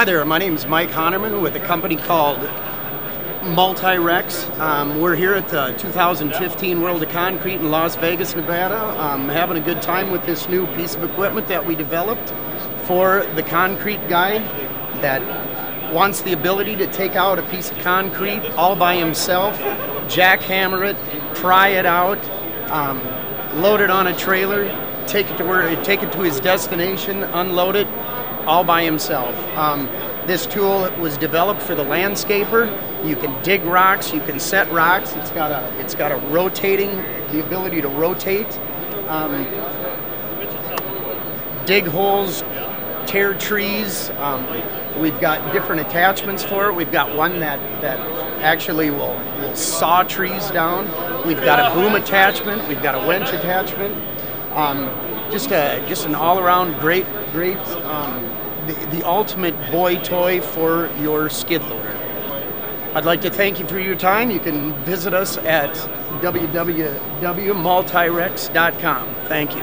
Hi there, my name is Mike Honerman with a company called Mul-T-Rex. Um, we're here at the 2015 World of Concrete in Las Vegas, Nevada. Um, having a good time with this new piece of equipment that we developed for the concrete guy that wants the ability to take out a piece of concrete all by himself, jackhammer it, pry it out, um, load it on a trailer, take it to where take it to his destination, unload it, all by himself. Um, this tool was developed for the landscaper. You can dig rocks, you can set rocks. It's got a it's got a rotating the ability to rotate, um, dig holes, tear trees. Um, we've got different attachments for it. We've got one that that actually will will saw trees down. We've got a boom attachment. We've got a winch attachment. Um, just a just an all-around great great um, the, the ultimate boy toy for your skid loader. I'd like to thank you for your time. You can visit us at www.multirex.com. Thank you.